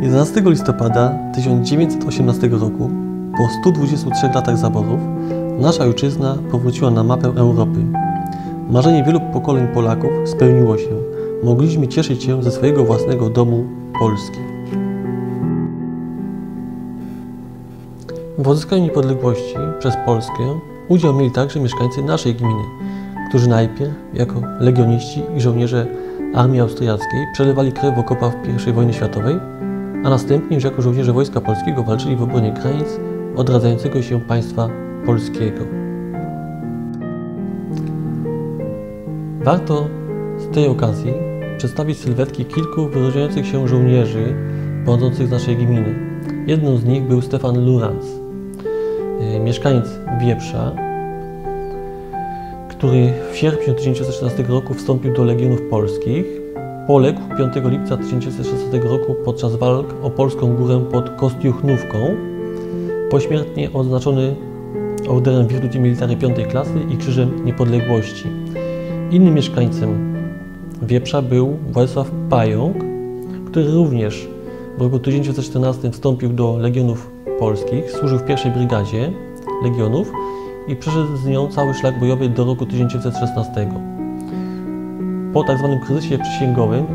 11 listopada 1918 roku, po 123 latach zaborów, nasza ojczyzna powróciła na mapę Europy. Marzenie wielu pokoleń Polaków spełniło się. Mogliśmy cieszyć się ze swojego własnego domu Polski. W odzyskaniu niepodległości przez Polskę udział mieli także mieszkańcy naszej gminy, którzy najpierw jako legioniści i żołnierze armii austriackiej przelewali krew w okopach I wojny światowej, a następnie już jako żołnierze Wojska Polskiego walczyli w obronie granic odradzającego się państwa polskiego. Warto z tej okazji przedstawić sylwetki kilku wyróżniających się żołnierzy pochodzących z naszej gminy. Jedną z nich był Stefan Lurans, e, mieszkaniec Wieprza, który w sierpniu 1916 roku wstąpił do Legionów Polskich. Poległ 5 lipca 1916 roku podczas walk o Polską Górę pod Kostiuchnówką, pośmiertnie odznaczony orderem Virtuti Militari 5 klasy i Krzyżem Niepodległości. Innym mieszkańcem Wieprza był Władysław Pająk, który również w roku 1914 wstąpił do Legionów Polskich, służył w pierwszej brygadzie Legionów i przeszedł z nią cały szlak bojowy do roku 1916. Po tzw. Tak kryzysie przysięgowym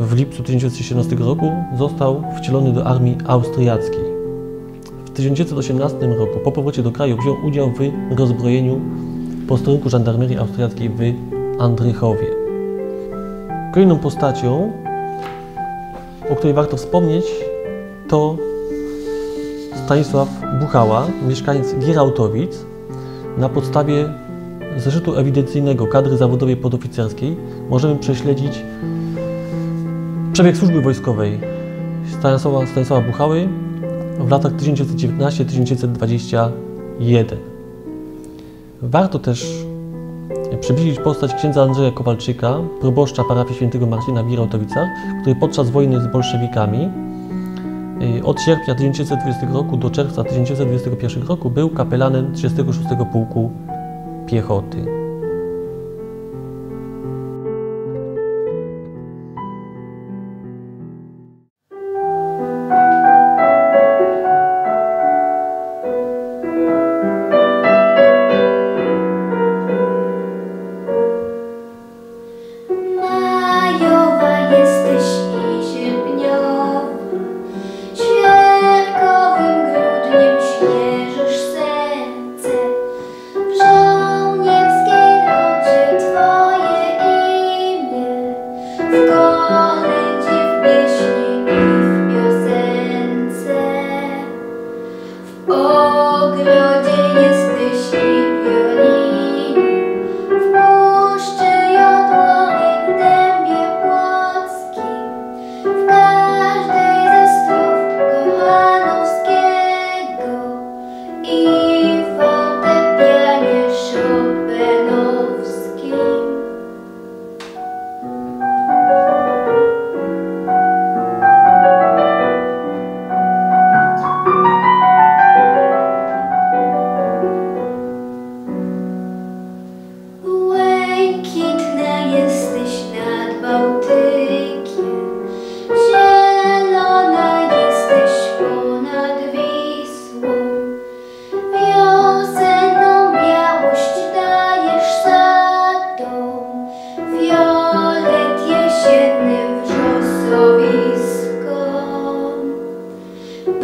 w lipcu 1917 roku został wcielony do armii austriackiej. W 1918 roku po powrocie do kraju wziął udział w rozbrojeniu posterunku żandarmerii austriackiej w Andrychowie. Kolejną postacią, o której warto wspomnieć, to Stanisław Buchała, mieszkaniec Gierautowic, na podstawie zeszytu ewidencyjnego kadry zawodowej podoficerskiej możemy prześledzić przebieg służby wojskowej Stanisława, Stanisława Buchały w latach 1919-1921. Warto też przybliżyć postać księdza Andrzeja Kowalczyka, proboszcza parafii świętego Marcina w który podczas wojny z bolszewikami od sierpnia 1920 roku do czerwca 1921 roku był kapelanem 36 Pułku Piechoty.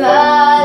Bye.